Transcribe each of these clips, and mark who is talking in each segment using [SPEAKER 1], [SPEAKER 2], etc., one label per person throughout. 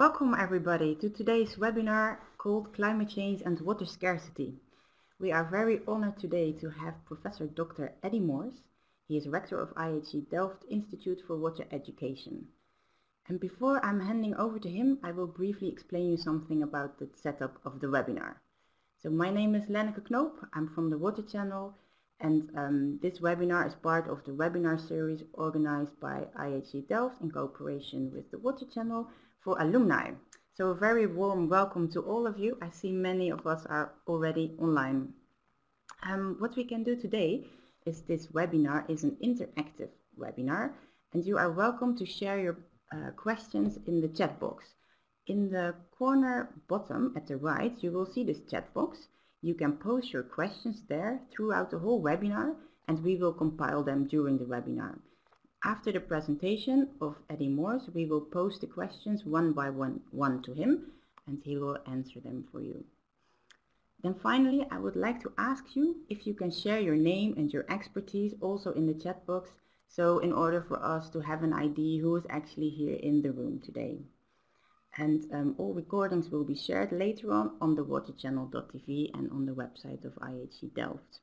[SPEAKER 1] Welcome everybody to today's webinar called Climate Change and Water Scarcity. We are very honored today to have Professor Dr. Eddy Moors. He is Rector of IHE Delft Institute for Water Education. And before I'm handing over to him, I will briefly explain you something about the setup of the webinar. So my name is Lenneke Knoop, I'm from the Water Channel and um, this webinar is part of the webinar series organized by IHE Delft in cooperation with the Water Channel for alumni. So a very warm welcome to all of you. I see many of us are already online. Um, what we can do today is this webinar is an interactive webinar and you are welcome to share your uh, questions in the chat box. In the corner bottom at the right you will see this chat box you can post your questions there throughout the whole webinar and we will compile them during the webinar. After the presentation of Eddy Moors, we will post the questions one by one, one to him and he will answer them for you. Then finally, I would like to ask you if you can share your name and your expertise also in the chat box, so in order for us to have an idea who is actually here in the room today and um, all recordings will be shared later on on the waterchannel.tv and on the website of IHE Delft.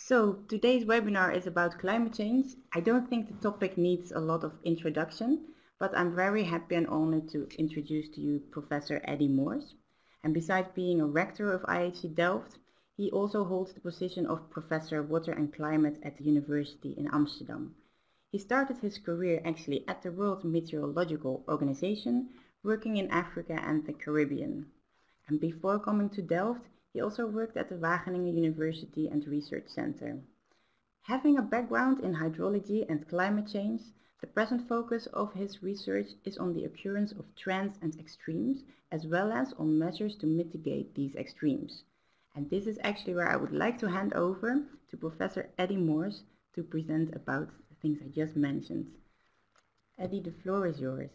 [SPEAKER 1] So today's webinar is about climate change. I don't think the topic needs a lot of introduction, but I'm very happy and honored to introduce to you Professor Eddy Moors. And besides being a rector of IHE Delft, he also holds the position of Professor Water and Climate at the University in Amsterdam. He started his career actually at the World Meteorological Organization, working in Africa and the Caribbean. And before coming to Delft, he also worked at the Wageningen University and Research Center. Having a background in hydrology and climate change, the present focus of his research is on the occurrence of trends and extremes, as well as on measures to mitigate these extremes. And this is actually where I would like to hand over to Professor Eddy Moors to present about the things I just mentioned. Eddy, the floor is yours.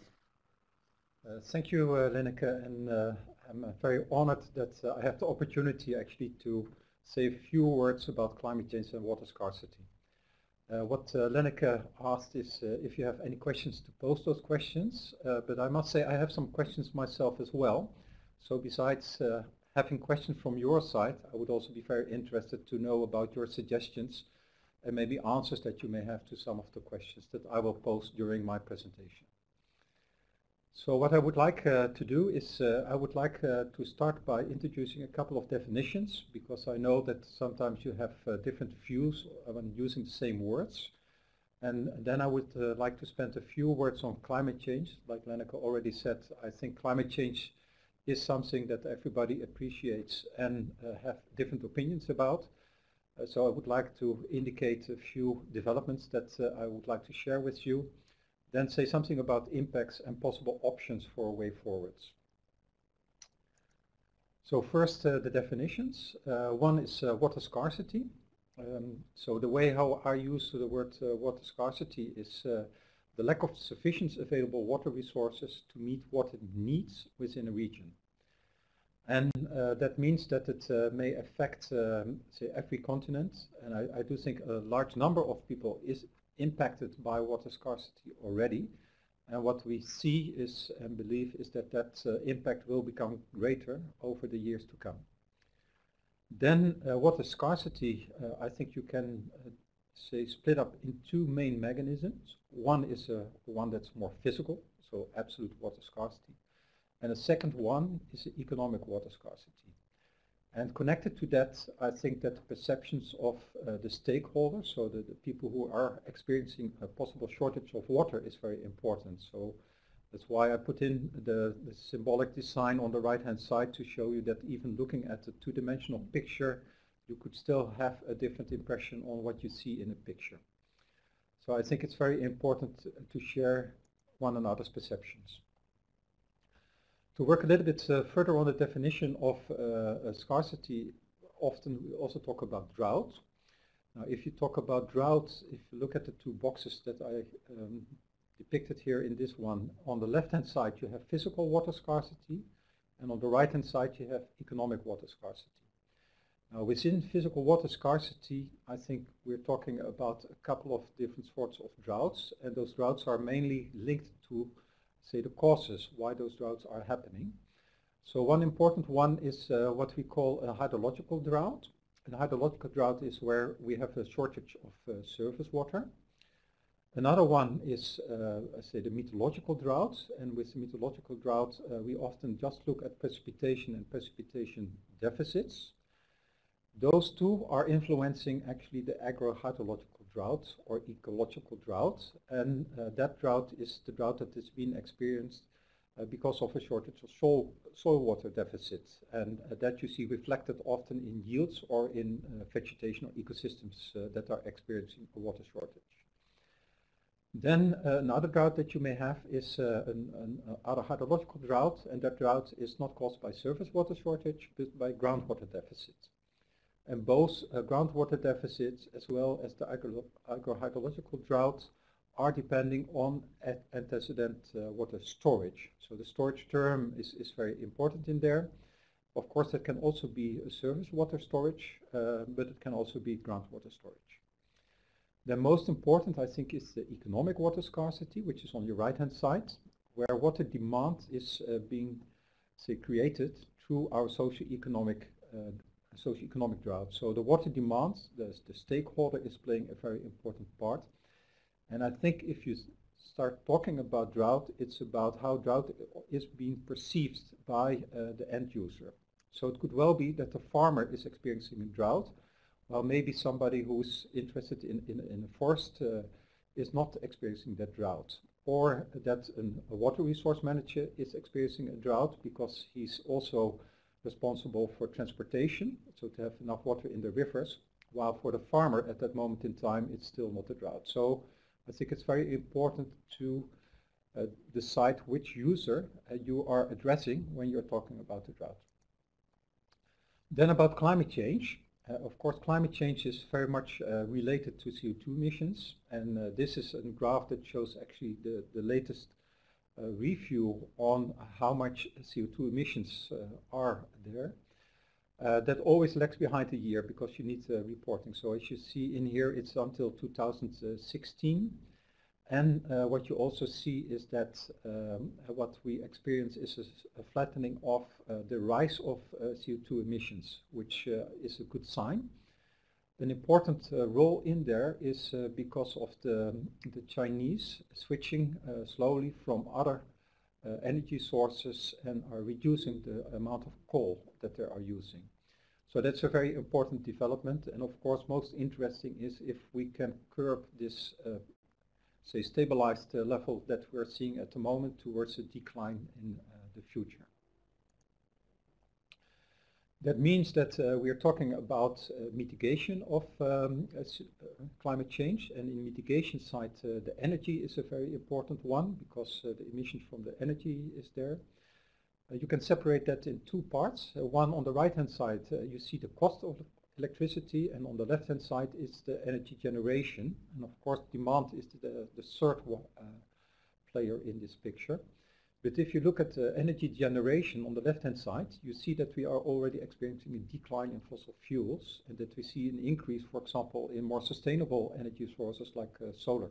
[SPEAKER 2] Uh, thank you, uh, and uh, I'm uh, very honored that uh, I have the opportunity actually to say a few words about climate change and water scarcity. Uh, what uh, Lenneke asked is if you have any questions to post those questions, but I must say I have some questions myself as well. So besides having questions from your side, I would also be very interested to know about your suggestions and maybe answers that you may have to some of the questions that I will post during my presentation. So what I would like uh, to do is uh, I would like uh, to start by introducing a couple of definitions because I know that sometimes you have uh, different views when using the same words. And then I would uh, like to spend a few words on climate change. Like Lenneke already said, I think climate change is something that everybody appreciates and uh, have different opinions about. So I would like to indicate a few developments that I would like to share with you. Then say something about impacts and possible options for a way forwards. So first uh, the definitions. Uh, one is uh, water scarcity. Um, so the way how I use the word uh, water scarcity is the lack of sufficient available water resources to meet what it needs within a region. And uh, that means that it uh, may affect, um, say, every continent. And I, I, do think a large number of people is impacted by water scarcity already. And what we see is and believe is that that uh, impact will become greater over the years to come. Then uh, water scarcity, uh, I think you can uh, say split up in two main mechanisms. One is one that's more physical, so absolute water scarcity. And the second one is economic water scarcity. And connected to that, I think that the perceptions of uh, the stakeholders, so the, the, people who are experiencing a possible shortage of water is very important. So that's why I put in the, the symbolic design on the right-hand side to show you that even looking at the two-dimensional picture, you could still have a different impression on what you see in a picture. So I think it's very important to share one another's perceptions. To work a little bit uh, further on the definition of uh, scarcity, often we also talk about drought. Now if you talk about drought, if you look at the two boxes that I um, depicted here in this one, on the left hand side you have physical water scarcity and on the right hand side you have economic water scarcity. Now within physical water scarcity I think we're talking about a couple of different sorts of droughts and those droughts are mainly linked to say, the causes why those droughts are happening. So one important one is uh, what we call a hydrological drought. A hydrological drought is where we have a shortage of uh, surface water. Another one is, uh, say, the meteorological drought. And with meteorological drought, uh, we often just look at precipitation and precipitation deficits. Those two are influencing actually the agrohydrological drought or ecological drought. And uh, that drought is the drought that has been experienced uh, because of a shortage of soil, soil water deficits. And uh, that you see reflected often in yields or in uh, vegetation or ecosystems uh, that are experiencing a water shortage. Then uh, another drought that you may have is an, an other hydrological drought, and that drought is not caused by surface water shortage, but by groundwater deficit. And both groundwater deficits as well as the agro agrohydrological drought are depending on antecedent uh, water storage. So the storage term is, is very important in there. Of course, it can also be a surface water storage, uh, but it can also be groundwater storage. The most important, I think, is the economic water scarcity, which is on your right-hand side, where water demand is uh, being, say, created through our socio-economic uh, socio-economic drought. So the water demands, the, the stakeholder is playing a very important part and I think if you start talking about drought, it's about how drought is being perceived by uh, the end user. So it could well be that the farmer is experiencing a drought, while maybe somebody who's interested in, in, in a forest uh, is not experiencing that drought. Or that an, a water resource manager is experiencing a drought because he's also responsible for transportation, so to have enough water in the rivers, while for the farmer at that moment in time it's still not a drought. So I think it's very important to uh, decide which user uh, you are addressing when you're talking about the drought. Then about climate change. Uh, of course, climate change is very much uh, related to CO2 emissions, and uh, this is a graph that shows actually the, the latest review on how much CO2 emissions are there. Uh, that always lags behind a year because you need uh, reporting. So as you see in here, it's until 2016. And uh, what you also see is that um, what we experience is a, flattening of uh, the rise of uh, CO2 emissions, which uh, is a good sign. An important role in there is because of the, the Chinese switching slowly from other energy sources and are reducing the amount of coal that they are using. So that's a very important development and of course most interesting is if we can curb this uh, say stabilized uh, level that we're seeing at the moment towards a decline in uh, the future. That means that uh, we are talking about uh, mitigation of um, uh, climate change and in mitigation side the energy is a very important one because the emissions from the energy is there. Uh, you can separate that in two parts. Uh, one on the right hand side uh, you see the cost of electricity and on the left hand side is the energy generation and of course demand is the, the third player in this picture. But if you look at uh, energy generation on the left-hand side, you see that we are already experiencing a decline in fossil fuels and that we see an increase, for example, in more sustainable energy sources like uh, solar.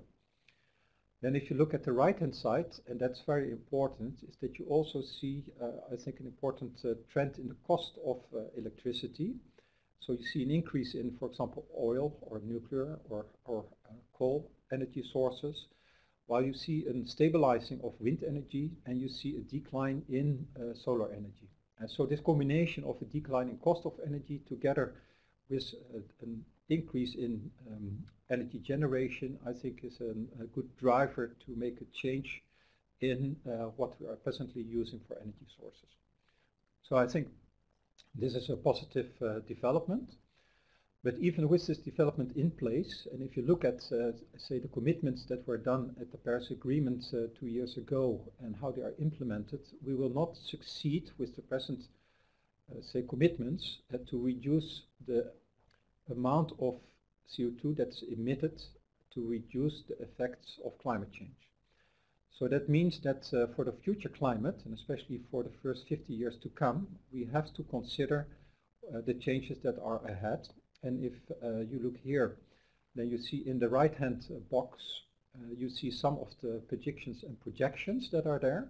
[SPEAKER 2] Then if you look at the right-hand side, and that's very important, is that you also see, uh, I think, an important uh, trend in the cost of uh, electricity. So you see an increase in, for example, oil or nuclear or, or uh, coal energy sources, while you see a stabilizing of wind energy and you see a decline in uh, solar energy. And so this combination of a decline in cost of energy together with uh, an increase in um, energy generation, I think is an, a good driver to make a change in uh, what we are presently using for energy sources. So I think this is a positive uh, development. But even with this development in place, and if you look at, uh, say, the commitments that were done at the Paris Agreement uh, two years ago and how they are implemented, we will not succeed with the present, uh, say, commitments uh, to reduce the amount of CO2 that's emitted to reduce the effects of climate change. So that means that uh, for the future climate, and especially for the first 50 years to come, we have to consider uh, the changes that are ahead. And if uh, you look here, then you see in the right-hand box Uh, you see some of the predictions and projections that are there.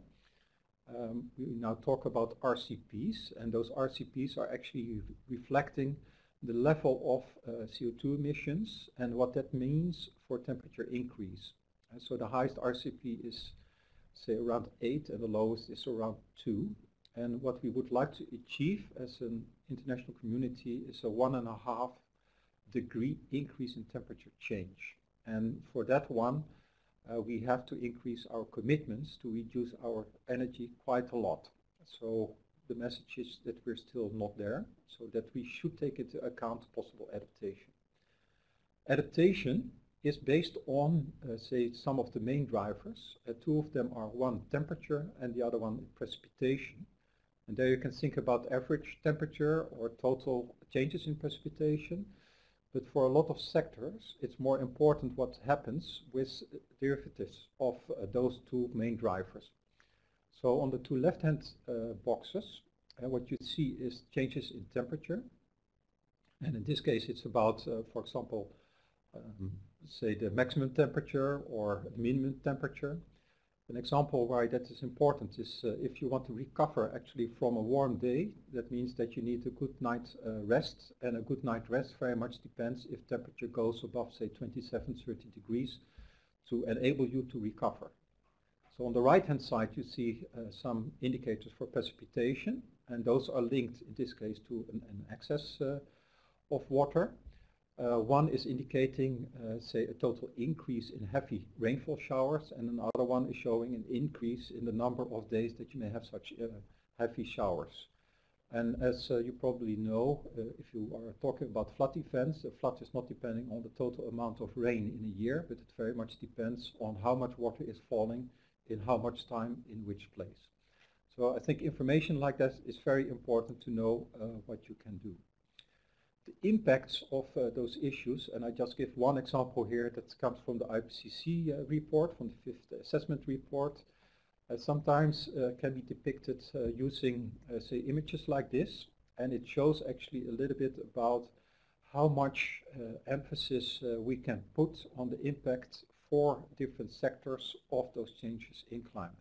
[SPEAKER 2] Um, we now talk about RCPs, and those RCPs are actually reflecting the level of uh, CO2 emissions and what that means for temperature increase. And so the highest RCP is say around 8 and the lowest is around 2. And what we would like to achieve as an international community is a one and a half degree increase in temperature change. And for that one, uh, we have to increase our commitments to reduce our energy quite a lot. So the message is that we're still not there, so that we should take into account possible adaptation. Adaptation is based on, uh, say, some of the main drivers. Uh, two of them are one, temperature, and the other one, precipitation. And there you can think about average temperature or total changes in precipitation. But for a lot of sectors, it's more important what happens with derivatives of uh, those two main drivers. So on the two left-hand uh, boxes, uh, what you see is changes in temperature. And in this case, it's about, uh, for example, um, say the maximum temperature or the minimum temperature. An example why that is important is uh, if you want to recover actually from a warm day, that means that you need a good night uh, rest, and a good night rest very much depends if temperature goes above say 27, 30 degrees to enable you to recover. So on the right hand side you see uh, some indicators for precipitation, and those are linked in this case to an, an excess uh, of water. Uh, one is indicating, uh, say, a total increase in heavy rainfall showers, and another one is showing an increase in the number of days that you may have such uh, heavy showers. And as uh, you probably know, uh, if you are talking about flood events, a flood is not depending on the total amount of rain in a year, but it very much depends on how much water is falling in how much time in which place. So I think information like that is very important to know uh, what you can do the impacts of uh, those issues, and I just give one example here that comes from the IPCC uh, report, from the fifth assessment report, uh, sometimes uh, can be depicted uh, using, uh, say, images like this, and it shows actually a little bit about how much emphasis we can put on the impact for different sectors of those changes in climate.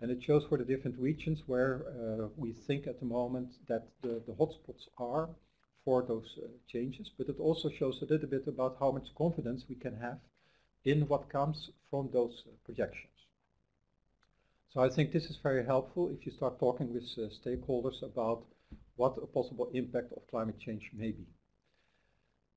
[SPEAKER 2] And it shows for the different regions where we think at the moment that the, the hotspots are, for those uh, changes, but it also shows a little bit about how much confidence we can have in what comes from those uh, projections. So I think this is very helpful if you start talking with uh, stakeholders about what a possible impact of climate change may be.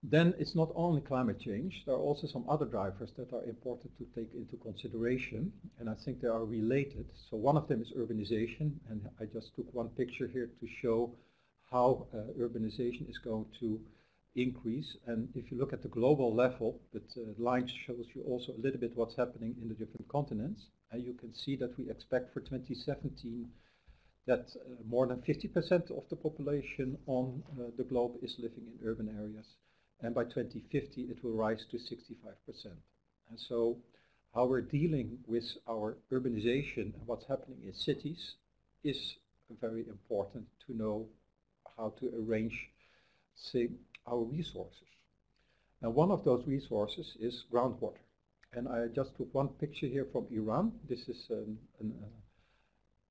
[SPEAKER 2] Then it's not only climate change, there are also some other drivers that are important to take into consideration, and I think they are related. So one of them is urbanization, and I just took one picture here to show how uh, urbanization is going to increase. And if you look at the global level, the uh, line shows you also a little bit what's happening in the different continents. And you can see that we expect for 2017 that uh, more than 50% of the population on uh, the globe is living in urban areas. And by 2050 it will rise to 65%. And so how we're dealing with our urbanization and what's happening in cities is very important to know how to arrange, say, our resources. And one of those resources is groundwater. And I just took one picture here from Iran. This is an, an,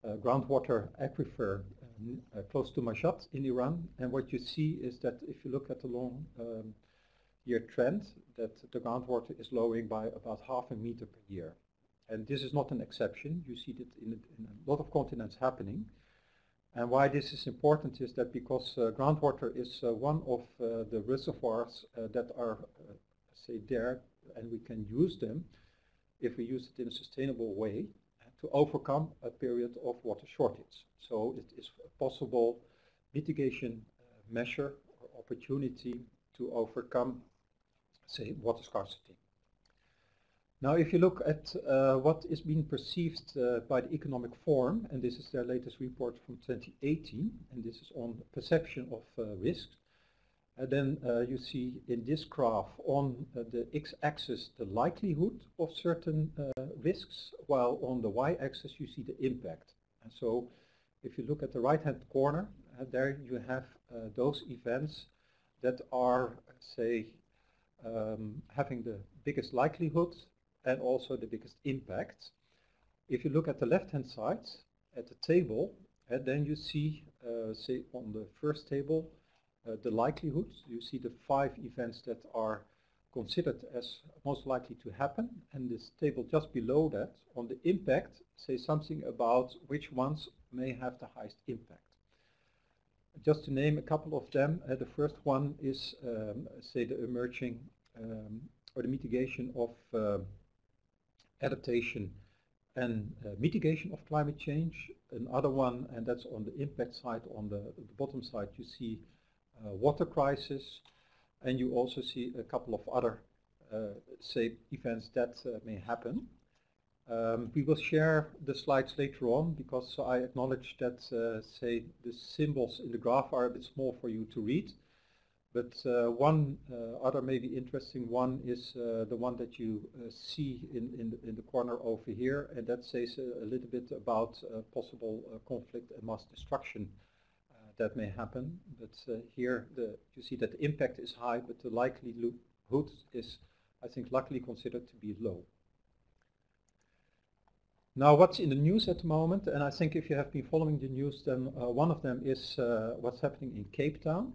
[SPEAKER 2] uh, a groundwater aquifer um, uh, close to Mashhad in Iran. And what you see is that if you look at the long um, year trend, that the groundwater is lowering by about half a meter per year. And this is not an exception. You see that in, in a lot of continents happening. And why this is important is that because uh, groundwater is uh, one of uh, the reservoirs uh, that are, uh, say, there and we can use them if we use it in a sustainable way to overcome a period of water shortage. So it is a possible mitigation uh, measure or opportunity to overcome, say, water scarcity. Now if you look at uh, what is being perceived uh, by the Economic Forum, and this is their latest report from 2018, and this is on perception of uh, risks, and then uh, you see in this graph on uh, the x-axis the likelihood of certain uh, risks, while on the y-axis you see the impact. And so if you look at the right-hand corner, there you have those events that are, say, um, having the biggest likelihood and also the biggest impact. If you look at the left-hand side, at the table, and then you see, uh, say on the first table, uh, the likelihoods. You see the five events that are considered as most likely to happen, and this table just below that, on the impact, say something about which ones may have the highest impact. Just to name a couple of them, uh, the first one is, um, say, the emerging um, or the mitigation of uh, adaptation and uh, mitigation of climate change. Another one, and that's on the impact side, on the, the bottom side, you see uh, water crisis, and you also see a couple of other, uh, say, events that uh, may happen. Um, we will share the slides later on because I acknowledge that, uh, say, the symbols in the graph are a bit small for you to read. But uh, one uh, other maybe interesting one is uh, the one that you see in, in the, in, the, corner over here, and that says a, little bit about possible conflict and mass destruction that may happen. But here the, you see that the impact is high, but the likelihood is, I think, luckily considered to be low. Now what's in the news at the moment, and I think if you have been following the news, then uh, one of them is uh, what's happening in Cape Town.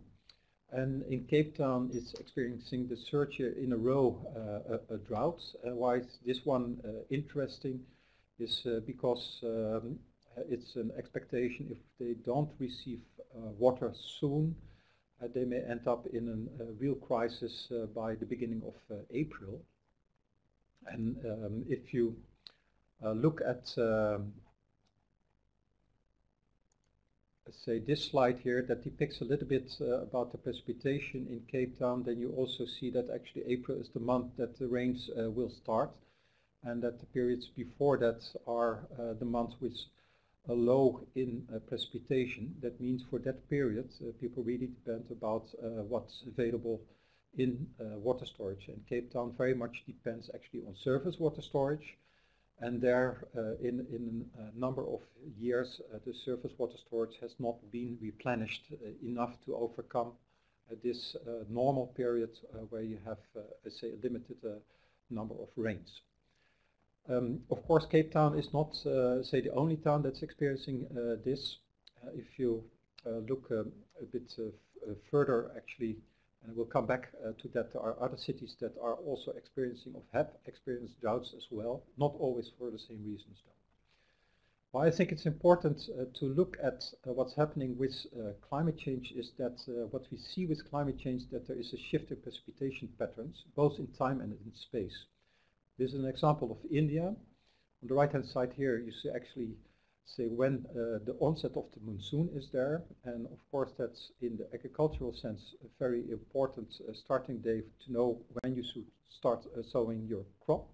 [SPEAKER 2] And in Cape Town it's experiencing the third year in a row uh, a, a, drought. why is this one uh, interesting is uh, because um, it's an expectation if they don't receive uh, water soon, they may end up in a real crisis by the beginning of April. And um, if you uh, look at um, say this slide here that depicts a little bit uh, about the precipitation in Cape Town, then you also see that actually April is the month that the rains uh, will start and that the periods before that are uh, the months with a low in uh, precipitation. That means for that period uh, people really depend about what's available in water storage and Cape Town very much depends actually on surface water storage and there, uh, in, in a number of years, uh, the surface water storage has not been replenished uh, enough to overcome uh, this uh, normal period uh, where you have, say, a limited number of rains. Um, of course, Cape Town is not, say, the only town that's experiencing this. if you look um, a bit further, actually, and we'll come back uh, to that. There are other cities that are also experiencing or have experienced droughts as well, not always for the same reasons though. Why I think it's important uh, to look at uh, what's happening with uh, climate change is that uh, what we see with climate change that there is a shift in precipitation patterns, both in time and in space. This is an example of India. On the right hand side here you see actually say when uh, the onset of the monsoon is there and of course that's in the agricultural sense a very important uh, starting day to know when you should start uh, sowing your crop.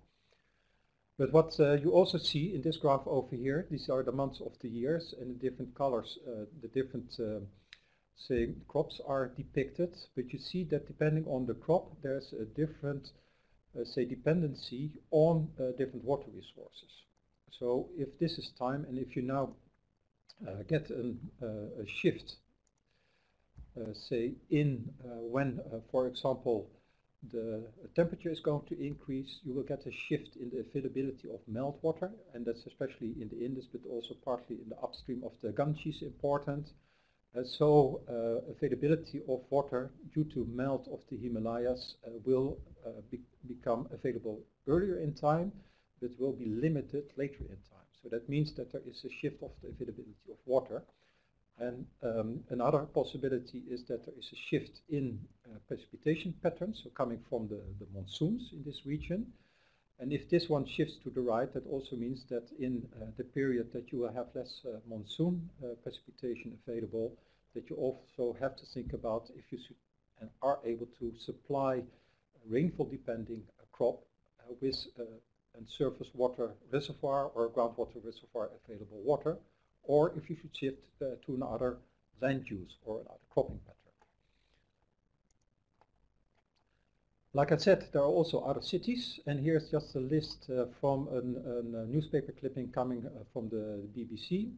[SPEAKER 2] But what uh, you also see in this graph over here, these are the months of the years and the different colors, uh, the different uh, say crops are depicted, but you see that depending on the crop there's a different say dependency on different water resources. So if this is time and if you now uh, get an, uh, a shift, uh, say in uh, when, uh, for example, the temperature is going to increase, you will get a shift in the availability of meltwater, and that's especially in the Indus, but also partly in the upstream of the Ganges important. Uh, so availability of water due to melt of the Himalayas will be become available earlier in time but will be limited later in time. So that means that there is a shift of the availability of water. And um, another possibility is that there is a shift in uh, precipitation patterns, so coming from the, the monsoons in this region. And if this one shifts to the right, that also means that in uh, the period that you will have less uh, monsoon uh, precipitation available, that you also have to think about if you and are able to supply rainfall depending crop uh, with uh, and surface water reservoir or groundwater reservoir available water, or if you should shift uh, to another land use or another cropping pattern. Like I said, there are also other cities, and here's just a list uh, from an, an, a newspaper clipping coming uh, from the BBC.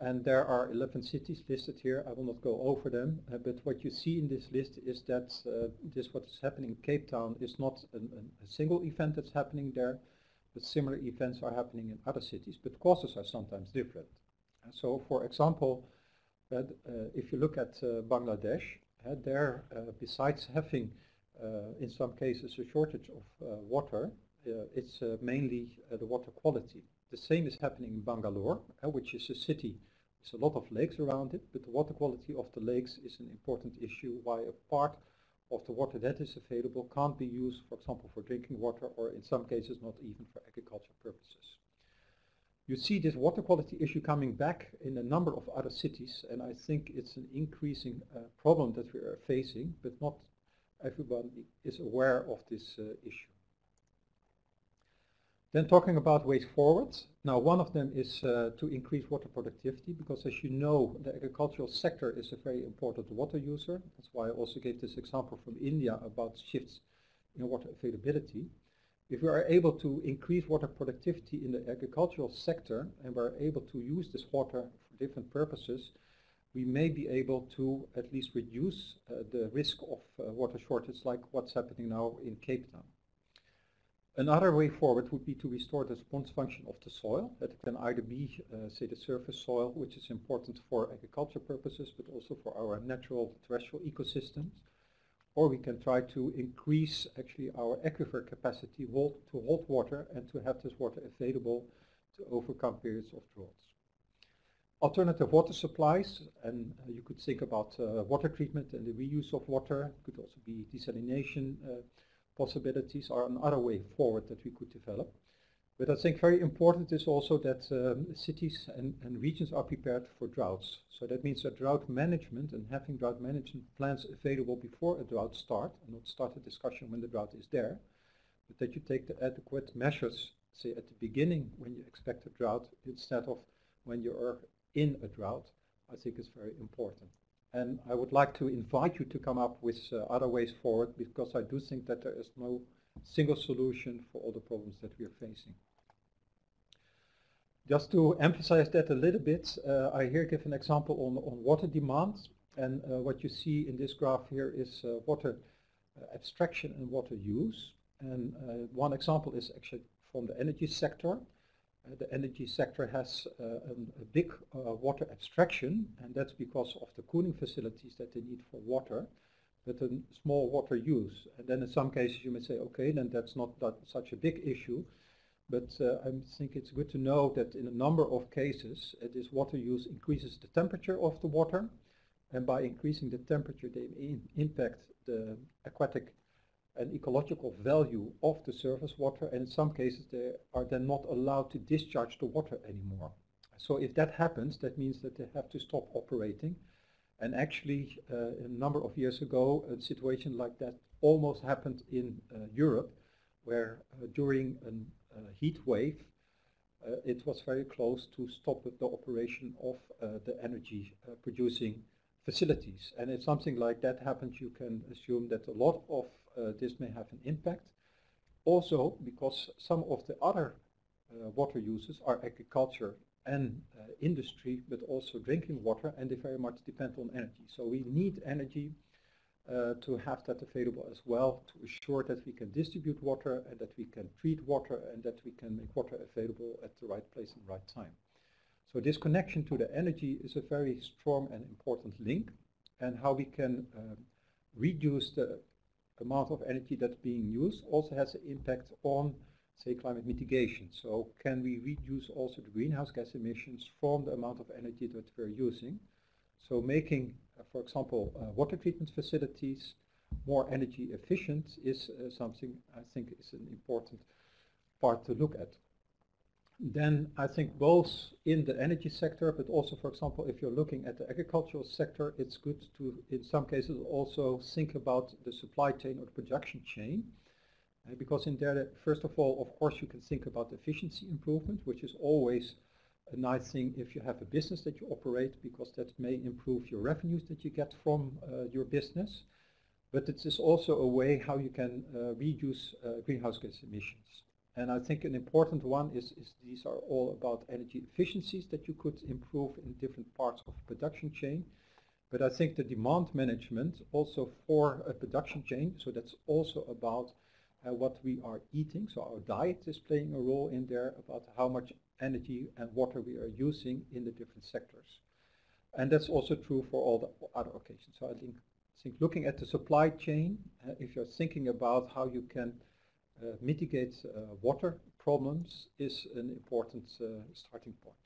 [SPEAKER 2] And there are 11 cities listed here. I will not go over them, uh, but what you see in this list is that uh, this what is happening in Cape Town is not an, an, a single event that's happening there, but similar events are happening in other cities, but causes are sometimes different. So, for example, uh, uh, if you look at uh, Bangladesh, uh, there, uh, besides having, uh, in some cases, a shortage of water, it's mainly the water quality. The same is happening in Bangalore, which is a city with a lot of lakes around it, but the water quality of the lakes is an important issue why a part of the water that is available can't be used, for example, for drinking water or in some cases not even for agricultural purposes. You see this water quality issue coming back in a number of other cities and I think it's an increasing uh, problem that we are facing, but not everyone is aware of this uh, issue. Then talking about ways forward. Now one of them is uh, to increase water productivity because as you know the agricultural sector is a very important water user. That's why I also gave this example from India about shifts in water availability. If we are able to increase water productivity in the agricultural sector and we're able to use this water for different purposes, we may be able to at least reduce uh, the risk of uh, water shortage like what's happening now in Cape Town. Another way forward would be to restore the response function of the soil. That can either be, uh, say, the surface soil, which is important for agriculture purposes, but also for our natural terrestrial ecosystems. Or we can try to increase actually our aquifer capacity hold, to hold water and to have this water available to overcome periods of droughts. Alternative water supplies, and uh, you could think about uh, water treatment and the reuse of water. Could also be desalination uh, possibilities are another way forward that we could develop. But I think very important is also that um, cities and, and, regions are prepared for droughts. So that means that drought management and having drought management plans available before a drought start, and not start a discussion when the drought is there, but that you take the adequate measures, say at the beginning when you expect a drought, instead of when you are in a drought, I think is very important. And I would like to invite you to come up with uh, other ways forward because I do think that there is no single solution for all the problems that we are facing. Just to emphasize that a little bit, uh, I here give an example on, on water demand. And uh, what you see in this graph here is uh, water uh, abstraction and water use. And uh, one example is actually from the energy sector. Uh, the energy sector has uh, a, a, big uh, water abstraction, and that's because of the cooling facilities that they need for water, but a small water use. And then in some cases you may say, okay, then that's not that such a big issue. But I think it's good to know that in a number of cases, this water use increases the temperature of the water. And by increasing the temperature, they impact the aquatic an ecological value of the surface water and in some cases they are then not allowed to discharge the water anymore. So if that happens, that means that they have to stop operating. And actually, uh, a number of years ago, a situation like that almost happened in uh, Europe, where uh, during a uh, heat wave, uh, it was very close to stop the operation of uh, the energy producing facilities. And if something like that happens, you can assume that a lot of this may have an impact. Also because some of the other uh, water uses are agriculture and uh, industry, but also drinking water, and they very much depend on energy. So we need energy uh, to have that available as well to assure that we can distribute water and that we can treat water and that we can make water available at the right place and right time. So this connection to the energy is a very strong and important link and how we can uh, reduce the amount of energy that's being used also has an impact on, say, climate mitigation. So can we reduce also the greenhouse gas emissions from the amount of energy that we're using? So making, uh, for example, uh, water treatment facilities more energy efficient is uh, something I think is an important part to look at then I think both in the energy sector, but also, for example, if you're looking at the agricultural sector, it's good to, in some cases, also think about the supply chain or the production chain. Uh, because in there, first of all, of course, you can think about efficiency improvement, which is always a nice thing if you have a business that you operate, because that may improve your revenues that you get from uh, your business. But it is also a way how you can uh, reduce uh, greenhouse gas emissions. And I think an important one is, is, these are all about energy efficiencies that you could improve in different parts of production chain. But I think the demand management also for a production chain, so that's also about uh, what we are eating, so our diet is playing a role in there about how much energy and water we are using in the different sectors. And that's also true for all the other occasions. So I think, think looking at the supply chain, uh, if you're thinking about how you can mitigate uh, water problems is an important uh, starting point.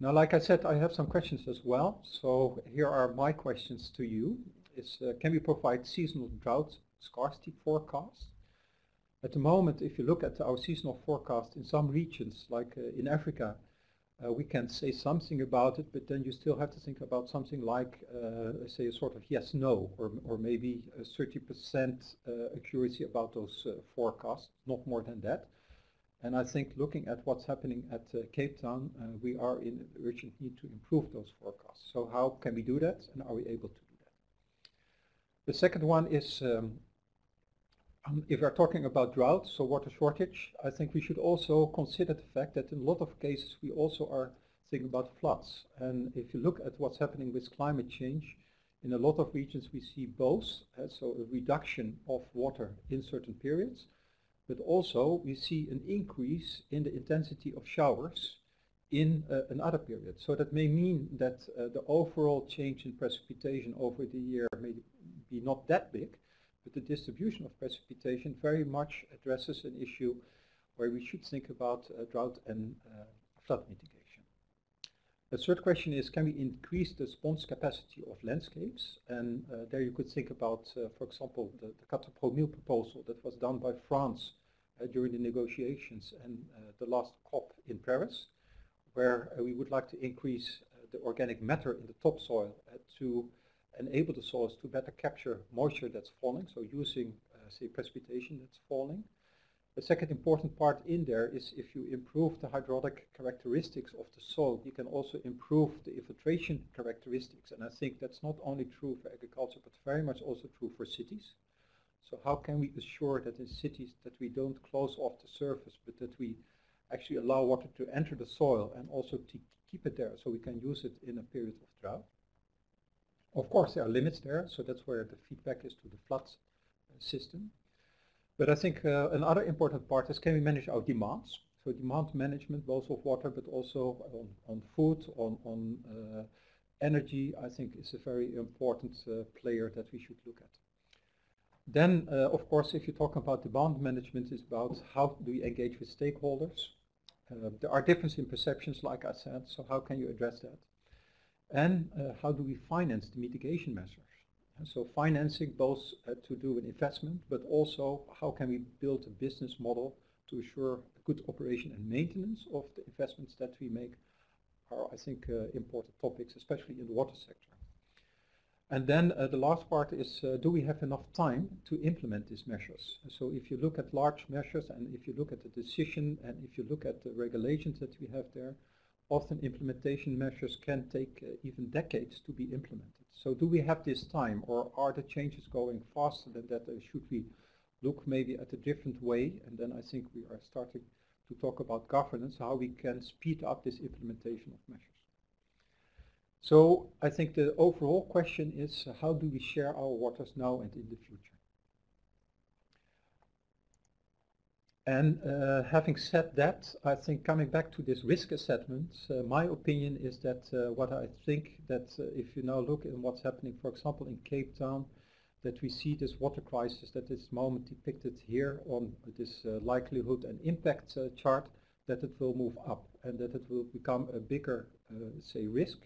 [SPEAKER 2] Now, like I said, I have some questions as well. So here are my questions to you. Is, uh, can we provide seasonal drought scarcity forecasts? At the moment, if you look at our seasonal forecast in some regions, like uh, in Africa, uh, we can say something about it, but then you still have to think about something like, uh, say, a sort of yes-no, or, or maybe 30% uh, accuracy about those uh, forecasts, not more than that. And I think looking at what's happening at uh, Cape Town, we are in urgent need to improve those forecasts. So how can we do that, and are we able to do that? The second one is um, um, if we're talking about drought, so water shortage, I think we should also consider the fact that in a lot of cases we also are thinking about floods. And if you look at what's happening with climate change, in a lot of regions we see both, uh, so a reduction of water in certain periods, but also we see an increase in the intensity of showers in uh, another period. So that may mean that uh, the overall change in precipitation over the year may be not that big, but the distribution of precipitation very much addresses an issue where we should think about uh, drought and uh, flood mitigation. The third question is, can we increase the response capacity of landscapes? And uh, there you could think about, uh, for example, the, the Quatre proposal that was done by France uh, during the negotiations and uh, the last COP in Paris, where we would like to increase the organic matter in the topsoil to enable the soils to better capture moisture that's falling, so using, uh, say, precipitation that's falling. The second important part in there is if you improve the hydraulic characteristics of the soil, you can also improve the infiltration characteristics. And I think that's not only true for agriculture, but very much also true for cities. So how can we assure that in cities that we don't close off the surface, but that we actually allow water to enter the soil and also to keep it there so we can use it in a period of drought? Of course, there are limits there, so that's where the feedback is to the flood system. But I think uh, another important part is can we manage our demands? So demand management, both of water, but also on, on food, on, on uh, energy, I think is a very important uh, player that we should look at. Then, uh, of course, if you talk about demand management, it's about how do we engage with stakeholders. Uh, there are differences in perceptions, like I said, so how can you address that? And uh, how do we finance the mitigation measures? And so financing both uh, to do an investment, but also how can we build a business model to assure good operation and maintenance of the investments that we make are, I think, uh, important topics, especially in the water sector. And then uh, the last part is, uh, do we have enough time to implement these measures? So if you look at large measures and if you look at the decision and if you look at the regulations that we have there, often implementation measures can take uh, even decades to be implemented. So do we have this time or are the changes going faster than that? Should we look maybe at a different way? And then I think we are starting to talk about governance, how we can speed up this implementation of measures. So I think the overall question is uh, how do we share our waters now and in the future? And uh, having said that, I think coming back to this risk assessment, uh, my opinion is that uh, what I think that uh, if you now look at what's happening, for example, in Cape Town, that we see this water crisis that is moment depicted here on this uh, likelihood and impact uh, chart, that it will move up and that it will become a bigger, say, risk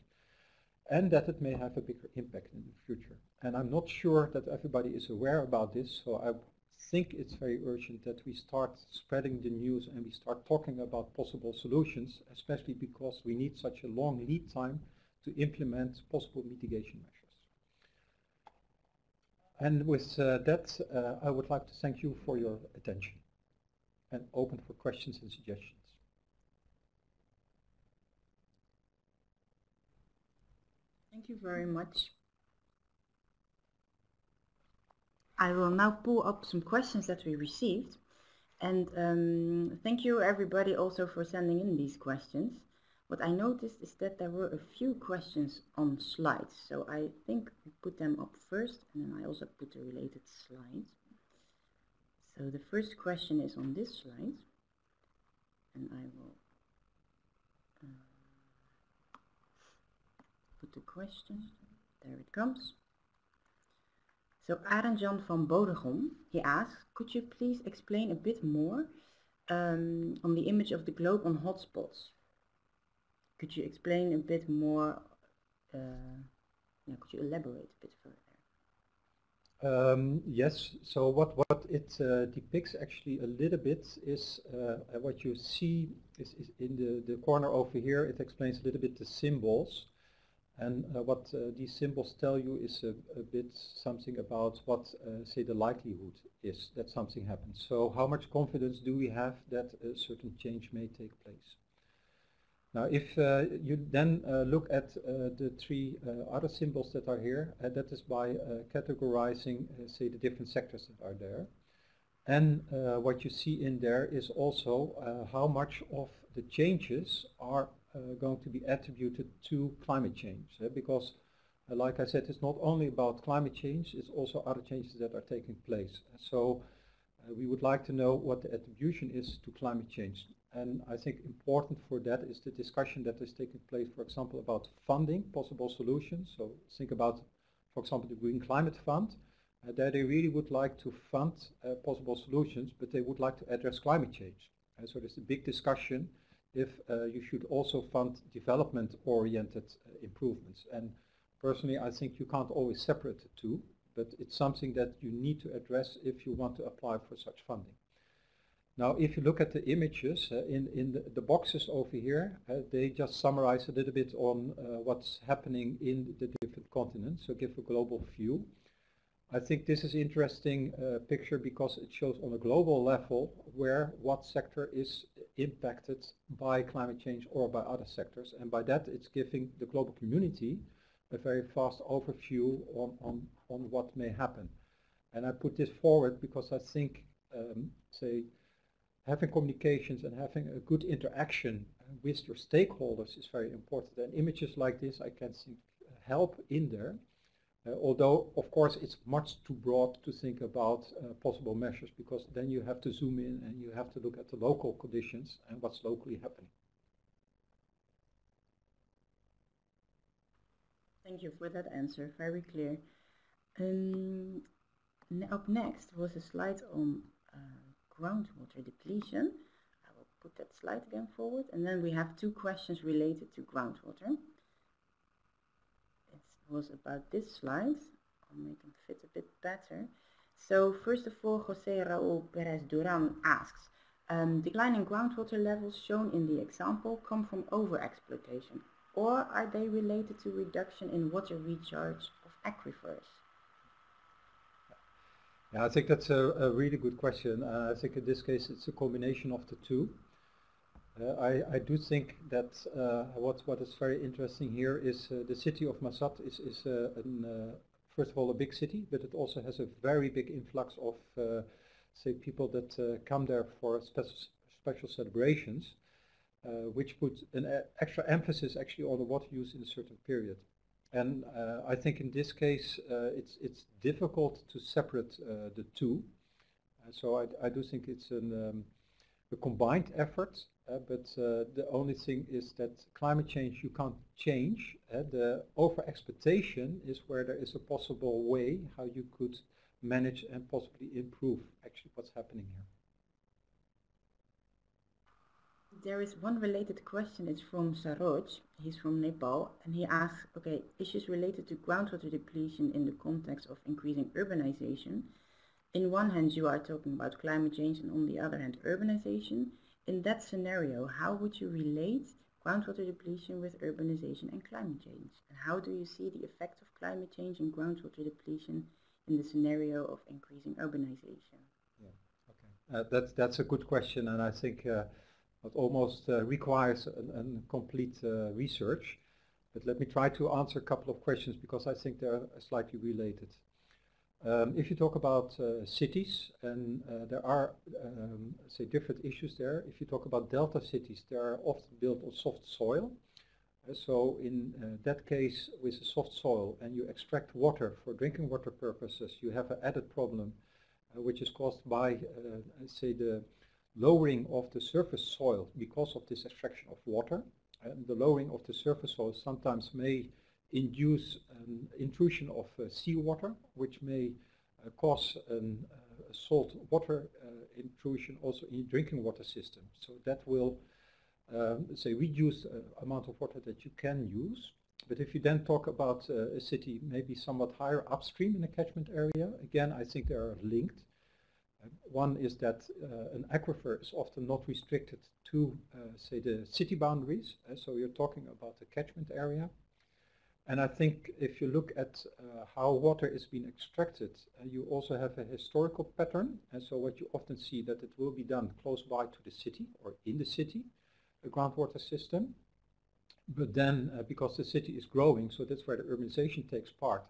[SPEAKER 2] and that it may have a bigger impact in the future. And I'm not sure that everybody is aware about this, so I think it's very urgent that we start spreading the news and we start talking about possible solutions, especially because we need such a long lead time to implement possible mitigation measures. And with uh, that, uh, I would like to thank you for your attention and open for questions and suggestions.
[SPEAKER 1] Thank you very much. I will now pull up some questions that we received. And um, thank you everybody also for sending in these questions. What I noticed is that there were a few questions on slides. So I think I put them up first and then I also put the related slides. So the first question is on this slide, and I will uh, put the question, there it comes. So Arendjan van Bodegom, he asks, could you please explain a bit more um, on the image of the globe on hotspots? Could you explain a bit more, uh, could you elaborate a bit further?
[SPEAKER 2] Um, yes, so what, what it uh, depicts actually a little bit is uh, what you see is, is, in the, the corner over here, it explains a little bit the symbols. And uh, what uh, these symbols tell you is a, a bit something about what, uh, say, the likelihood is that something happens. So how much confidence do we have that a certain change may take place? Now, if uh, you then uh, look at uh, the three other symbols that are here, that is by categorizing, say, the different sectors that are there. And what you see in there is also how much of the changes are going to be attributed to climate change. Uh, because, uh, like I said, it's not only about climate change, it's also other changes that are taking place. So we would like to know what the attribution is to climate change. And I think important for that is the discussion that is taking place, for example, about funding possible solutions. So think about, for example, the Green Climate Fund. Uh, that they really would like to fund uh, possible solutions, but they would like to address climate change. Uh, so there's a big discussion if uh, you should also fund development-oriented uh, improvements. And personally, I think you can't always separate the two, but it's something that you need to address if you want to apply for such funding. Now, if you look at the images uh, in, in the, the, boxes over here, uh, they just summarize a little bit on uh, what's happening in the different continents, so give a global view. I think this is interesting uh, picture because it shows on a global level where what sector is impacted by climate change or by other sectors. And by that, it's giving the global community a very fast overview on, on, on what may happen. And I put this forward because I think, um, say, having communications and having a good interaction with your stakeholders is very important. And images like this I can think help in there. Uh, although, of course, it's much too broad to think about uh, possible measures because then you have to zoom in and you have to look at the local conditions and what's locally happening.
[SPEAKER 1] Thank you for that answer, very clear. Um, up next was a slide on uh, groundwater depletion. I will put that slide again forward and then we have two questions related to groundwater was about this slide. I'll make them fit a bit better. So first of all, Jose Raul Perez Duran asks, um, declining groundwater levels shown in the example come from overexploitation or are they related to reduction in water recharge of aquifers?
[SPEAKER 2] Yeah, I think that's a, a really good question. Uh, I think in this case it's a combination of the two. Uh, I, I, do think that uh, what, what is very interesting here is uh, the city of Mashhad is, is an, first of all a big city, but it also has a very big influx of, say, people that come there for special, special celebrations, which put an extra emphasis actually on the water use in a certain period. And uh, I think in this case uh, it's it's difficult to separate uh, the two. so I, I do think it's an, um, a combined effort uh, but uh, the only thing is that climate change you can't change. Uh, the over-exploitation is where there is a possible way how you could manage and possibly improve actually what's happening here.
[SPEAKER 1] There is one related question, it's from Saroj, he's from Nepal, and he asks, okay, issues related to groundwater depletion in the context of increasing urbanization. In one hand you are talking about climate change and on the other hand urbanization in that scenario, how would you relate groundwater depletion with urbanization and climate change? And how do you see the effect of climate change and groundwater depletion in the scenario of increasing urbanization?
[SPEAKER 2] Yeah, okay. Uh, that's, that's a good question and I think uh, it almost uh, requires a, complete uh, research. But let me try to answer a couple of questions because I think they're slightly related. Um, if you talk about uh, cities, and uh, there are, um, say, different issues there. If you talk about delta cities, they are often built on soft soil. Uh, so in uh, that case, with a soft soil, and you extract water for drinking water purposes, you have an added problem uh, which is caused by, uh, say, the lowering of the surface soil because of this extraction of water. And the lowering of the surface soil sometimes may induce an intrusion of uh, seawater, which may uh, cause an, uh, salt water uh, intrusion also in drinking water system. So that will um, say reduce the amount of water that you can use. But if you then talk about uh, a city maybe somewhat higher upstream in a catchment area, again I think they are linked. Uh, one is that an aquifer is often not restricted to, say, the city boundaries. So you're talking about the catchment area. And I think if you look at uh, how water is being extracted, uh, you also have a historical pattern. And so what you often see that it will be done close by to the city or in the city, a groundwater system. But then uh, because the city is growing, so that's where the urbanization takes part,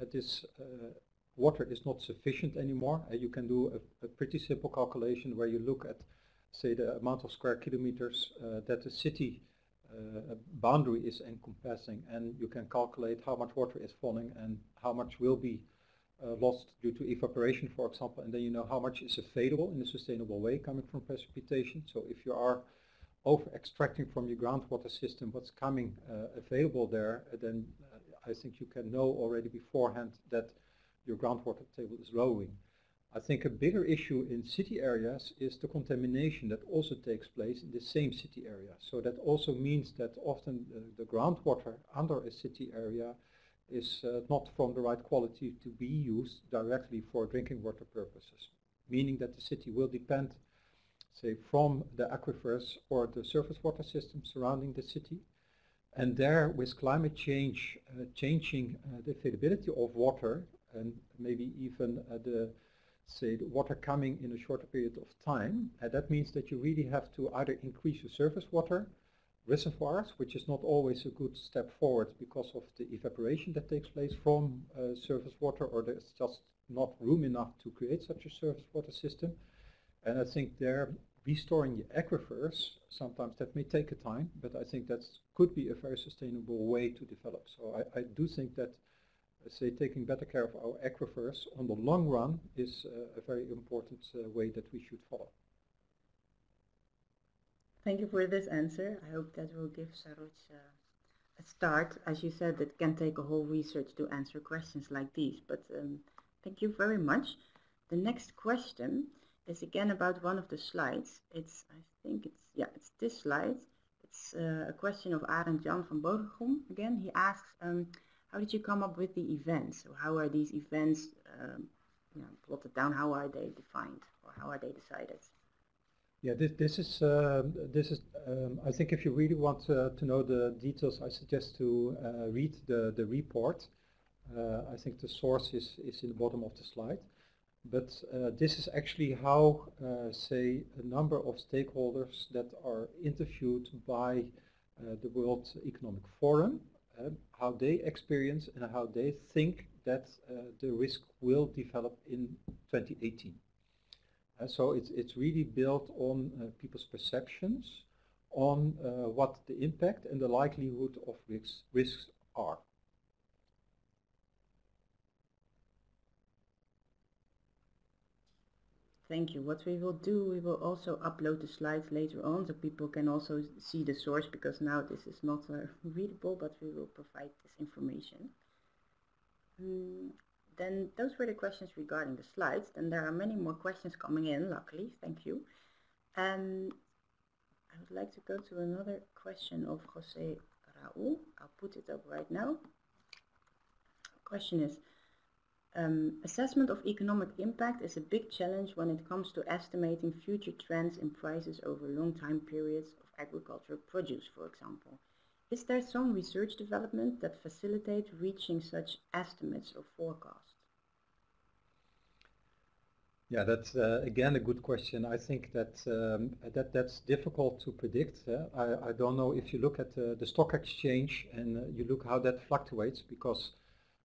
[SPEAKER 2] uh, this uh, water is not sufficient anymore. Uh, you can do a, a, pretty simple calculation where you look at, say, the amount of square kilometers that the city uh, boundary is encompassing and you can calculate how much water is falling and how much will be uh, lost due to evaporation for example and then you know how much is available in a sustainable way coming from precipitation so if you are over extracting from your groundwater system what's coming uh, available there then uh, I think you can know already beforehand that your groundwater table is lowering. I think a bigger issue in city areas is the contamination that also takes place in the same city area. So that also means that often uh, the groundwater under a city area is uh, not from the right quality to be used directly for drinking water purposes, meaning that the city will depend, say, from the aquifers or the surface water system surrounding the city. And there, with climate change uh, changing uh, the availability of water and maybe even uh, the say the water coming in a shorter period of time. And that means that you really have to either increase your surface water reservoirs, which is not always a good step forward because of the evaporation that takes place from uh, surface water, or there's just not room enough to create such a surface water system. And I think there, restoring the aquifers, sometimes that may take a time, but I think that could be a very sustainable way to develop. So I, I do think that say taking better care of our aquifers on the long run is uh, a very important uh, way that we should follow.
[SPEAKER 1] Thank you for this answer. I hope that will give Saroj uh, a start. As you said, it can take a whole research to answer questions like these, but um, thank you very much. The next question is again about one of the slides. It's, I think it's, yeah, it's this slide. It's uh, a question of Arend Jan van Bodegom. Again, he asks, um, how did you come up with the events? How are these events um, you know, plotted down? How are they defined or how are they decided?
[SPEAKER 2] Yeah, this, this is, uh, this is um, I think if you really want uh, to know the details, I suggest to uh, read the, the report. Uh, I think the source is, is in the bottom of the slide. But uh, this is actually how, say, a number of stakeholders that are interviewed by the World Economic Forum uh, how they experience and how they think that uh, the risk will develop in 2018. Uh, so it's, it's really built on uh, people's perceptions on what the impact and the likelihood of risks, risks are.
[SPEAKER 1] Thank you. What we will do, we will also upload the slides later on so people can also see the source because now this is not uh, readable, but we will provide this information. Um, then those were the questions regarding the slides. Then there are many more questions coming in, luckily. Thank you. And I would like to go to another question of Jose Raul. I'll put it up right now. Question is, um, assessment of economic impact is a big challenge when it comes to estimating future trends in prices over long time periods of agricultural produce, for example. Is there some research development that facilitates reaching such estimates or forecasts?
[SPEAKER 2] Yeah, that's uh, again a good question. I think that um, that that's difficult to predict. Uh, I, I don't know if you look at uh, the stock exchange and uh, you look how that fluctuates because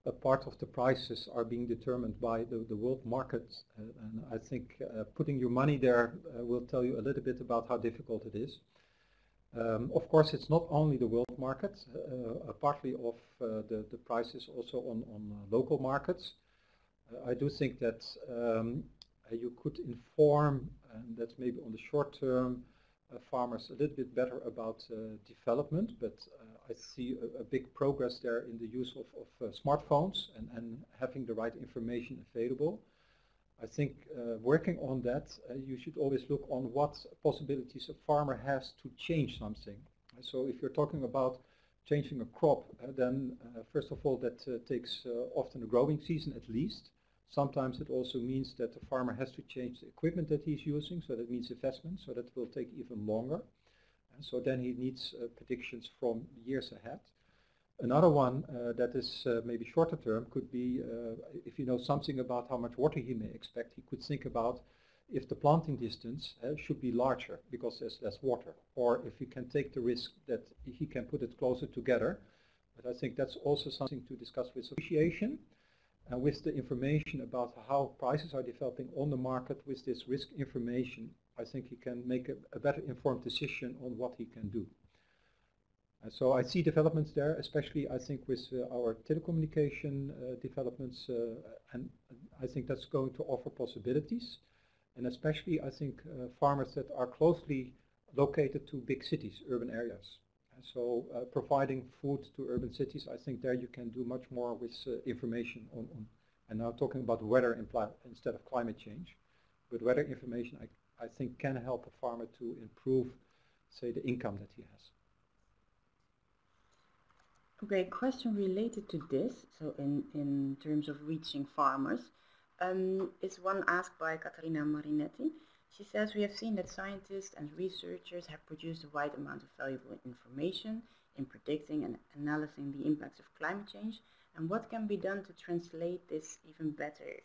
[SPEAKER 2] a part of the prices are being determined by the, the world market. Uh, and I think uh, putting your money there uh, will tell you a little bit about how difficult it is. Um, of course, it's not only the world market, uh, partly of uh, the, the prices also on, on uh, local markets. I do think that um, you could inform, and that's maybe on the short term, farmers a little bit better about development, but I see a, a, big progress there in the use of, of smartphones and, and having the right information available. I think uh, working on that, uh, you should always look on what possibilities a farmer has to change something. So if you're talking about changing a crop, uh, then first of all that takes often a growing season at least. Sometimes it also means that the farmer has to change the equipment that he's using, so that means investment, so that will take even longer. And so then he needs uh, predictions from years ahead. Another one uh, that is uh, maybe shorter term could be uh, if you know something about how much water he may expect, he could think about if the planting distance uh, should be larger because there's less water, or if he can take the risk that he can put it closer together. But I think that's also something to discuss with association and with the information about how prices are developing on the market with this risk information, I think he can make a, a better informed decision on what he can do. So I see developments there, especially I think with uh, our telecommunication uh, developments, uh, and I think that's going to offer possibilities. And especially I think uh, farmers that are closely located to big cities, urban areas. So uh, providing food to urban cities, I think there you can do much more with uh, information on, on, and now talking about weather instead of climate change. But weather information I, I think can help a farmer to improve, say, the income that he has.
[SPEAKER 1] Okay, question related to this, so in, in terms of reaching farmers, um, is one asked by Caterina Marinetti. She says we have seen that scientists and researchers have produced a wide amount of valuable information in predicting and analyzing the impacts of climate change and what can be done to translate this even better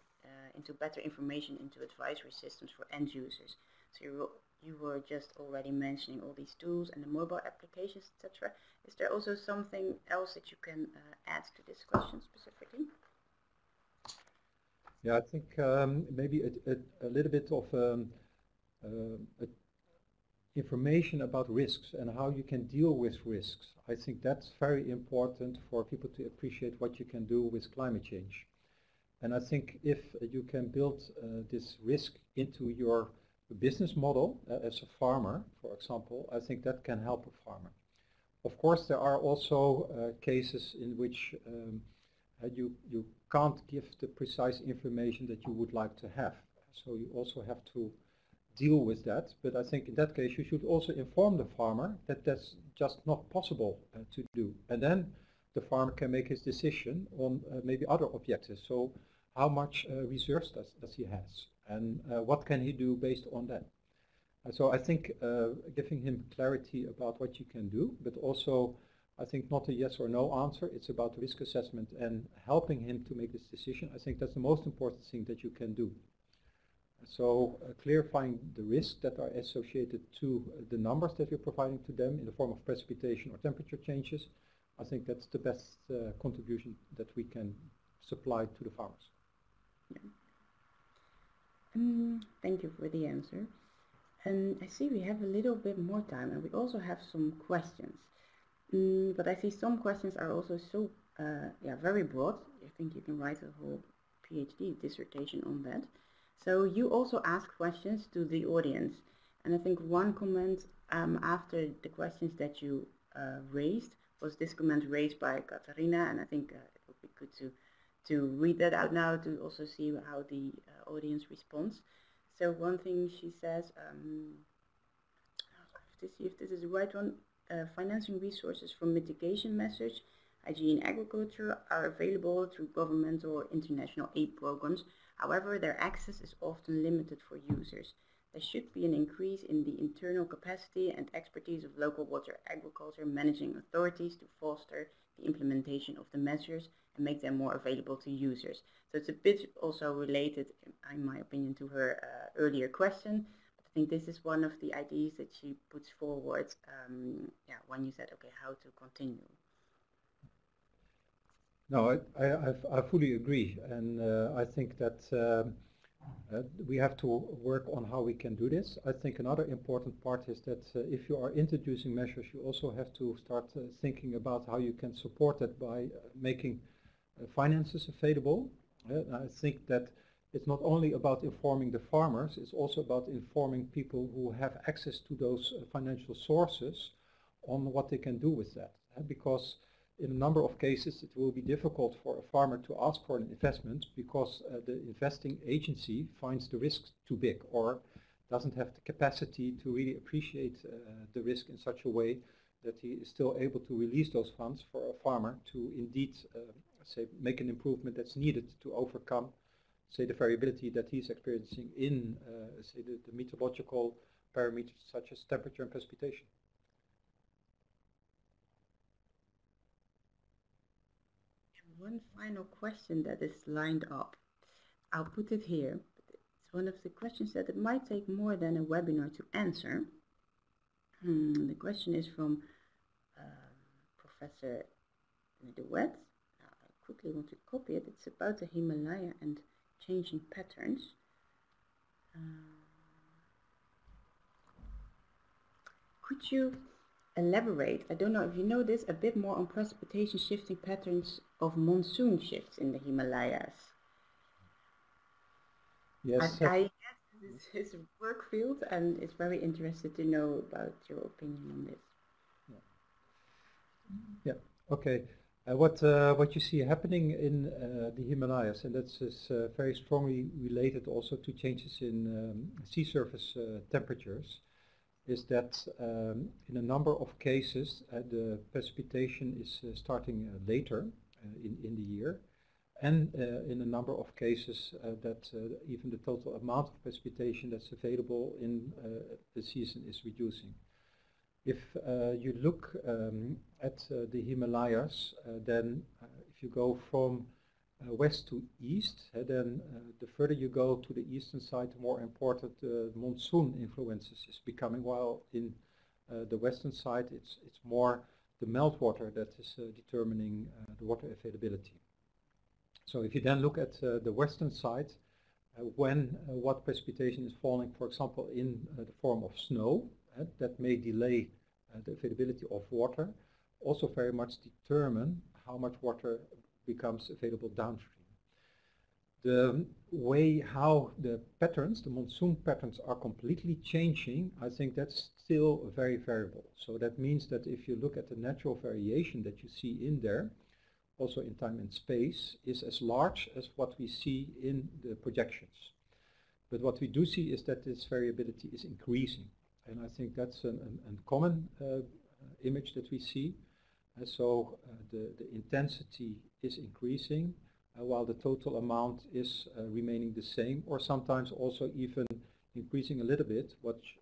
[SPEAKER 1] into better information into advisory systems for end users. So you, you were just already mentioning all these tools and the mobile applications, etc. Is there also something else that you can uh, add to this question specifically?
[SPEAKER 2] Yeah, I think um, maybe a, a, a, little bit of um, uh, information about risks and how you can deal with risks. I think that's very important for people to appreciate what you can do with climate change. And I think if you can build uh, this risk into your business model uh, as a farmer, for example, I think that can help a farmer. Of course, there are also uh, cases in which um, uh, you, you can't give the precise information that you would like to have. So you also have to deal with that. But I think in that case you should also inform the farmer that that's just not possible uh, to do. And then the farmer can make his decision on uh, maybe other objectives. So how much uh, reserves does, does he has and uh, what can he do based on that. so I think uh, giving him clarity about what you can do, but also I think not a yes or no answer. It's about risk assessment and helping him to make this decision. I think that's the most important thing that you can do. So uh, clarifying the risks that are associated to uh, the numbers that we're providing to them in the form of precipitation or temperature changes, I think that's the best uh, contribution that we can supply to the farmers.
[SPEAKER 1] Um, thank you for the answer. And I see we have a little bit more time and we also have some questions. Mm, but I see some questions are also so uh, yeah, very broad. I think you can write a whole PhD dissertation on that. So you also ask questions to the audience. And I think one comment um, after the questions that you uh, raised was this comment raised by Katarina, and I think uh, it would be good to, to read that out now to also see how the uh, audience responds. So one thing she says, um, to see if this is the right one, uh, financing resources for mitigation measures, hygiene agriculture, are available through governmental or international aid programs However, their access is often limited for users. There should be an increase in the internal capacity and expertise of local water agriculture managing authorities to foster implementation of the measures and make them more available to users. So it's a bit also related, in my opinion, to her uh, earlier question. But I think this is one of the ideas that she puts forward um, yeah, when you said, okay, how to continue.
[SPEAKER 2] No, I, I, I fully agree, and uh, I think that um, uh, we have to work on how we can do this. I think another important part is that uh, if you are introducing measures, you also have to start uh, thinking about how you can support it by uh, making uh, finances available. I think that it's not only about informing the farmers, it's also about informing people who have access to those uh, financial sources on what they can do with that. Uh, because in a number of cases it will be difficult for a farmer to ask for an investment because uh, the investing agency finds the risk too big or doesn't have the capacity to really appreciate uh, the risk in such a way that he is still able to release those funds for a farmer to indeed uh, say make an improvement that's needed to overcome say the variability that he's experiencing in uh, say the, the meteorological parameters such as temperature and precipitation.
[SPEAKER 1] One final question that is lined up. I'll put it here. It's one of the questions that it might take more than a webinar to answer. Hmm, the question is from uh, Professor De Wet. I quickly want to copy it. It's about the Himalaya and changing patterns. Uh, could you elaborate, I don't know if you know this, a bit more on precipitation shifting patterns of monsoon shifts in the Himalayas?
[SPEAKER 2] Yes.
[SPEAKER 1] I, I guess this is his work field and it's very interested to know about your opinion on this.
[SPEAKER 2] Yeah, yeah. okay. Uh, what uh, what you see happening in uh, the Himalayas, and that's uh, very strongly related also to changes in um, sea surface uh, temperatures, is that um, in a number of cases uh, the precipitation is uh, starting uh, later in, in the year and in a number of cases that even the total amount of precipitation that's available in the season is reducing. If uh, you look um, at uh, the Himalayas, uh, then if you go from uh, west to east, uh, then uh, the further you go to the eastern side, the more important the monsoon influences is becoming, while in the western side it's, it's more the meltwater that is determining the water availability. So if you then look at the western side, uh, when uh, what precipitation is falling, for example, in uh, the form of snow, that may delay the availability of water, also very much determine how much water becomes available downstream. The way how the patterns, the monsoon patterns are completely changing, I think that's still very variable. So that means that if you look at the natural variation that you see in there, also in time and space, is as large as what we see in the projections. But what we do see is that this variability is increasing. And I think that's a common uh, image that we see. Uh, so uh, the, the intensity is increasing uh, while the total amount is uh, remaining the same or sometimes also even increasing a little bit, which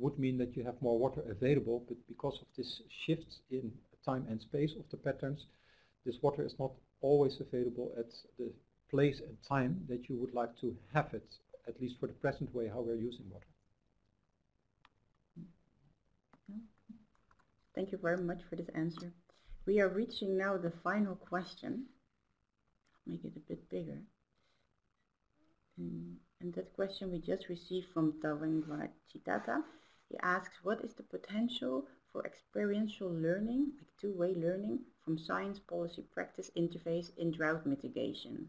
[SPEAKER 2] would mean that you have more water available, but because of this shift in time and space of the patterns, this water is not always available at the place and time that you would like to have it, at least for the present way how we're using water.
[SPEAKER 1] Thank you very much for this answer. We are reaching now the final question. Make it a bit bigger. And, and that question we just received from Tawengwa Chitata. He asks, what is the potential for experiential learning, like two-way learning, from science policy practice interface in drought mitigation?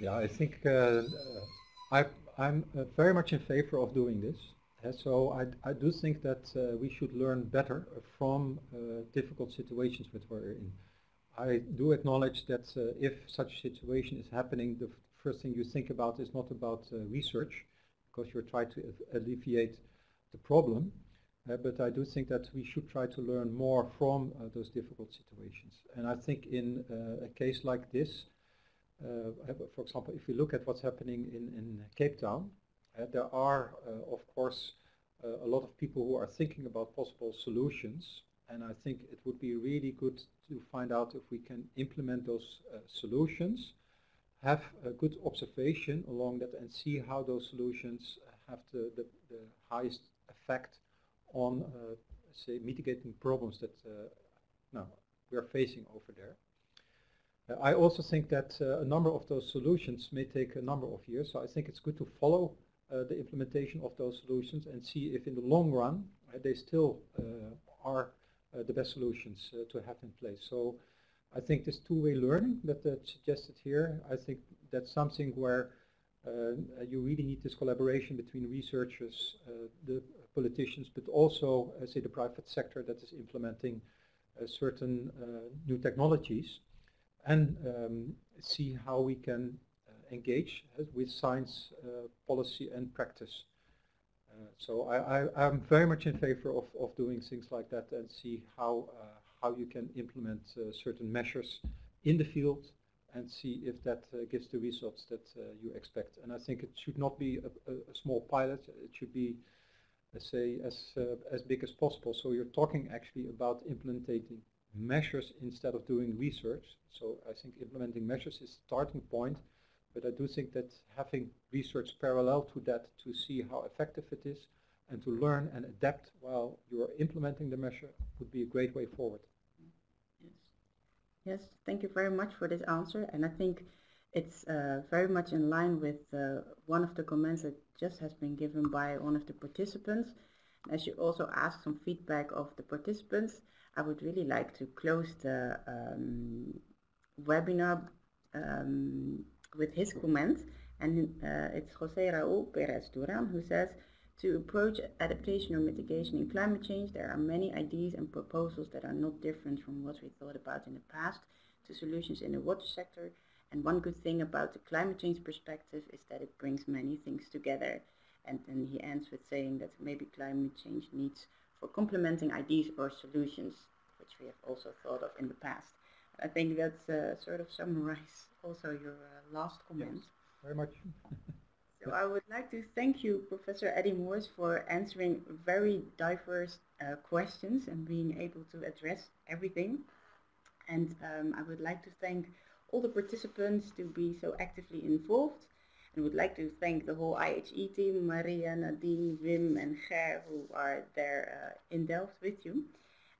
[SPEAKER 2] Yeah, I think uh, I, I'm uh, very much in favor of doing this. So I, I do think that uh, we should learn better from uh, difficult situations that we're in. I do acknowledge that uh, if such a situation is happening, the first thing you think about is not about uh, research, because you're trying to alleviate the problem, uh, but I do think that we should try to learn more from those difficult situations. And I think in a case like this, for example, if we look at what's happening in, in Cape Town, there are, uh, of course, uh, a lot of people who are thinking about possible solutions and I think it would be really good to find out if we can implement those uh, solutions, have a good observation along that and see how those solutions have the, the, the highest effect on, uh, say, mitigating problems that uh, no, we are facing over there. I also think that a number of those solutions may take a number of years, so I think it's good to follow uh, the implementation of those solutions and see if in the long run uh, they still uh, are the best solutions to have in place. So I think this two-way learning that that's suggested here, I think that's something where uh, you really need this collaboration between researchers, uh, the politicians, but also, uh, say, the private sector that is implementing uh, certain uh, new technologies, and um, see how we can uh, engage with science, policy, and practice. so I, am very much in favor of, of doing things like that and see how how you can implement certain measures in the field and see if that uh, gives the results that uh, you expect. And I think it should not be a, a, a small pilot. It should be, let's say, as uh, as big as possible. So you're talking actually about implementing measures instead of doing research. So I think implementing measures is the starting point. But I do think that having research parallel to that to see how effective it is and to learn and adapt while you're implementing the measure would be a great way forward.
[SPEAKER 1] Yes, yes. thank you very much for this answer. And I think it's uh, very much in line with uh, one of the comments that just has been given by one of the participants. As you also asked some feedback of the participants, I would really like to close the um, webinar um, with his comments And uh, it's Jose Raul Perez Duran who says, to approach adaptation or mitigation in climate change, there are many ideas and proposals that are not different from what we thought about in the past to solutions in the water sector. And one good thing about the climate change perspective is that it brings many things together. And then he ends with saying that maybe climate change needs for complementing ideas or solutions, which we have also thought of in the past. I think that's uh, sort of summarize also your uh, last comment. Yes,
[SPEAKER 2] very much.
[SPEAKER 1] So I would like to thank you, Professor Eddy Moors, for answering very diverse uh, questions and being able to address everything. And um, I would like to thank all the participants to be so actively involved. And would like to thank the whole IHE team, Maria, Nadine, Wim and Ger, who are there uh, in Delft with you.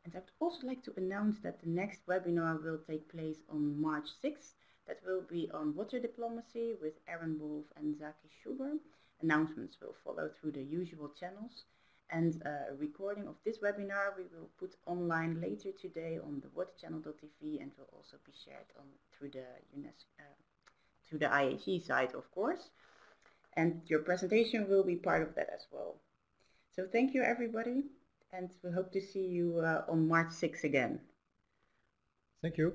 [SPEAKER 1] And I would also like to announce that the next webinar will take place on March 6th that will be on water diplomacy with Aaron Wolf and Zaki Shubber. Announcements will follow through the usual channels. And uh, a recording of this webinar we will put online later today on the waterchannel.tv and will also be shared on through the UNESCO, uh, through the IHE site, of course. And your presentation will be part of that as well. So thank you everybody and we hope to see you uh, on March 6 again.
[SPEAKER 2] Thank you.